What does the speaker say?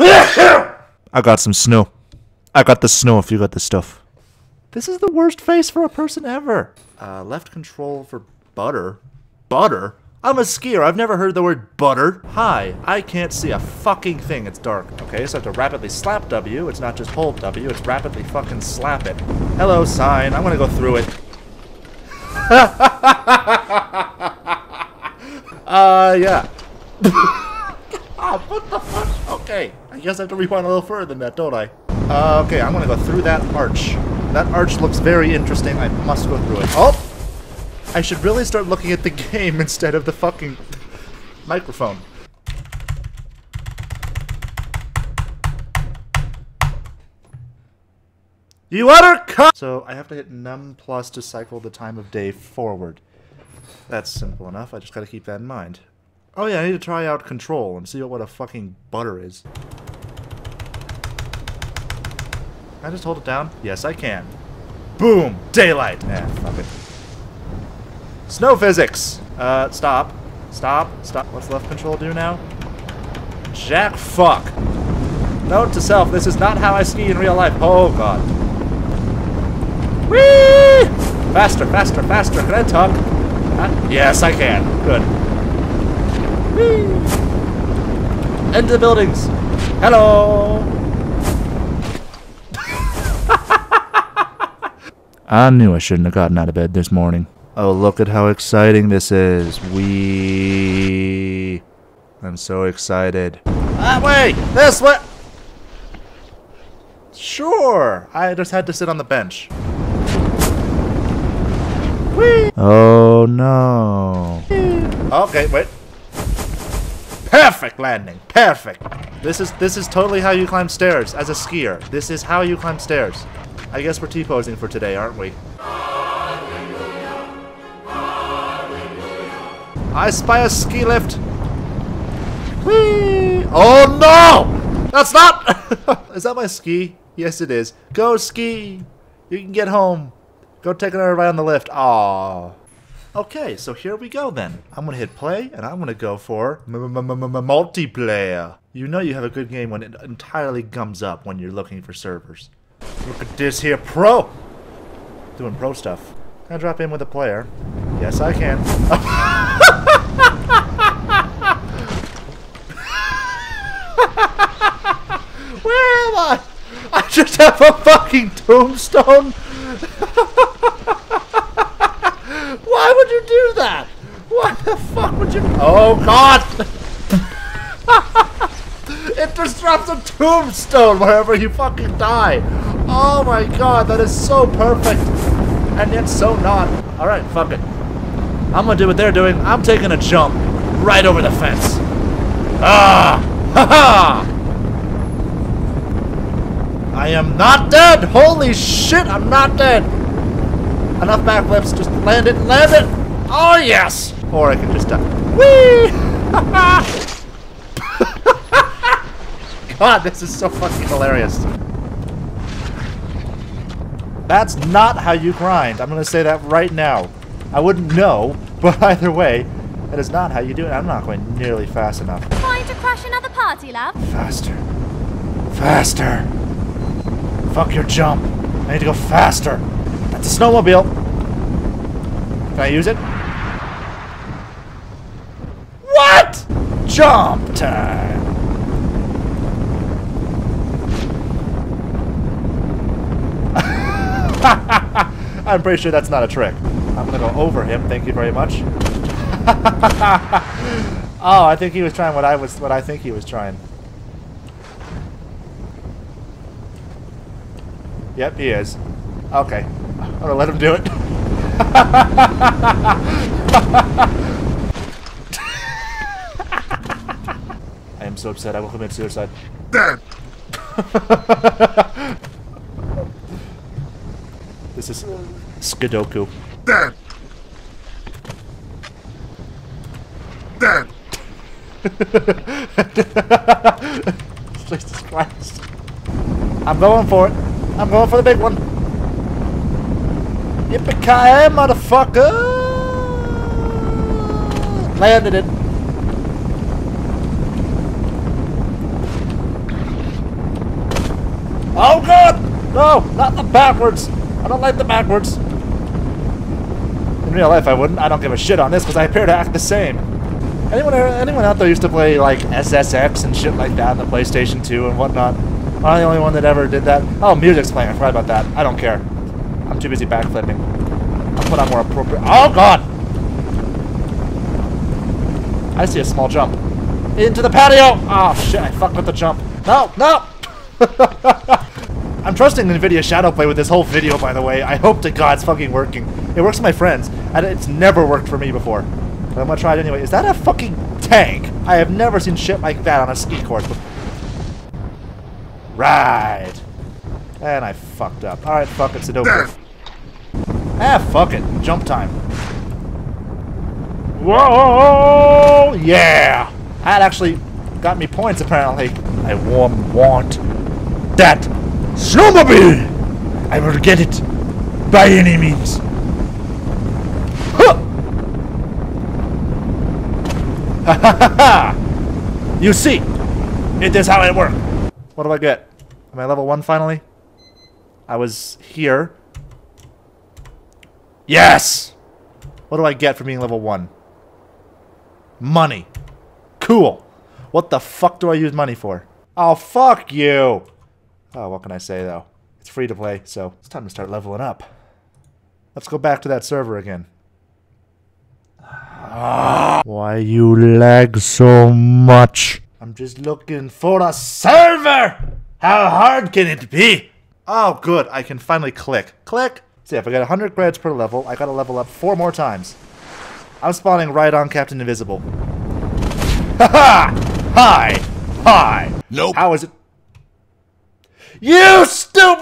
I got some snow. I got the snow if you got the stuff. This is the worst face for a person ever. Uh, left control for butter. Butter? I'm a skier. I've never heard the word butter. Hi, I can't see a fucking thing. It's dark. Okay, so I have to rapidly slap W. It's not just hold W, it's rapidly fucking slap it. Hello, sign. I'm gonna go through it. uh, yeah. oh, what the fuck? Okay, I guess I have to rewind a little further than that, don't I? Uh, okay, I'm gonna go through that arch. That arch looks very interesting. I must go through it. Oh! I should really start looking at the game instead of the fucking microphone. You utter cut! So I have to hit num plus to cycle the time of day forward. That's simple enough. I just gotta keep that in mind. Oh yeah, I need to try out control and see what a fucking butter is. Can I just hold it down? Yes, I can. Boom! Daylight! Eh, fuck it. Snow physics! Uh, stop. Stop. Stop. What's left control do now? Jack fuck. Note to self, this is not how I ski in real life. Oh god. Whee! Faster, faster, faster. Can I talk? Yes, I can. Good. Whee! Into the buildings. Hello! I knew I shouldn't have gotten out of bed this morning. Oh, look at how exciting this is. We. I'm so excited. That way! This way! Sure! I just had to sit on the bench. Whee! Oh no. Okay, wait. Perfect landing. Perfect. This is this is totally how you climb stairs as a skier. This is how you climb stairs. I guess we're T-posing for today, aren't we? I spy a ski lift. Whee! Oh no! That's not! is that my ski? Yes, it is. Go ski! You can get home. Go take another ride on the lift. Aww. Okay, so here we go then. I'm gonna hit play, and I'm gonna go for multiplayer. You know you have a good game when it entirely gums up when you're looking for servers. Look at this here, pro! Doing pro stuff. Can I drop in with a player? Yes, I can. Where am I? I just have a fucking tombstone? Why would you do that? Why the fuck would you? Oh god! it just drops a tombstone wherever you fucking die. Oh my god, that is so perfect. And yet so not. Alright, fuck it. I'm gonna do what they're doing. I'm taking a jump right over the fence. Ah! Ha ha! I am not dead! Holy shit, I'm not dead! Enough backflips, just land it, land it! Oh yes! Or I can just die. Whee! God, this is so fucking hilarious. That's not how you grind. I'm gonna say that right now. I wouldn't know, but either way, that is not how you do it. I'm not going nearly fast enough. Trying to crash another party, love? Faster. Faster. Fuck your jump. I need to go faster. That's a snowmobile. Can I use it? What? Jump time. I'm pretty sure that's not a trick. I'm gonna go over him. Thank you very much. oh, I think he was trying what I was what I think he was trying. Yep, he is. Okay. I'm gonna let him do it. I am so upset I will commit suicide. Dead. This is Skidoku. Dead. Dead. Jesus Christ. I'm going for it. I'm going for the big one. Yippee-ki-yay, motherfucker! Landed it. Oh god! No, not the backwards. I don't like the backwards. In real life, I wouldn't. I don't give a shit on this because I appear to act the same. Anyone, anyone out there used to play like SSX and shit like that on the PlayStation 2 and whatnot? Am I the only one that ever did that? Oh, music's playing. I forgot about that. I don't care. I'm too busy backflipping. I'll put on more appropriate. Oh god! I see a small jump. Into the patio! Oh shit, I fucked with the jump. No, no! I'm trusting NVIDIA Shadowplay with this whole video, by the way. I hope to God it's fucking working. It works with my friends, and it's never worked for me before. But I'm gonna try it anyway. Is that a fucking tank? I have never seen shit like that on a ski course before. Right. And I fucked up. Alright, fuck it, Sudoku. Ah, fuck it. Jump time. Whoa! Yeah! That actually got me points, apparently. I want that snowmobile! I will get it by any means. Huh! Ha ha ha ha! You see, it is how it works. What do I get? Am I level 1 finally? I was here. Yes! What do I get for being level 1? Money. Cool. What the fuck do I use money for? Oh, fuck you! Oh, what can I say, though? It's free to play, so it's time to start leveling up. Let's go back to that server again. Why you lag so much? I'm just looking for a server! How hard can it be? Oh, good. I can finally click. Click! See, if I get 100 credits per level, I gotta level up four more times. I'm spawning right on Captain Invisible. Ha ha! Hi! Hi! Nope. How is it? You stupid!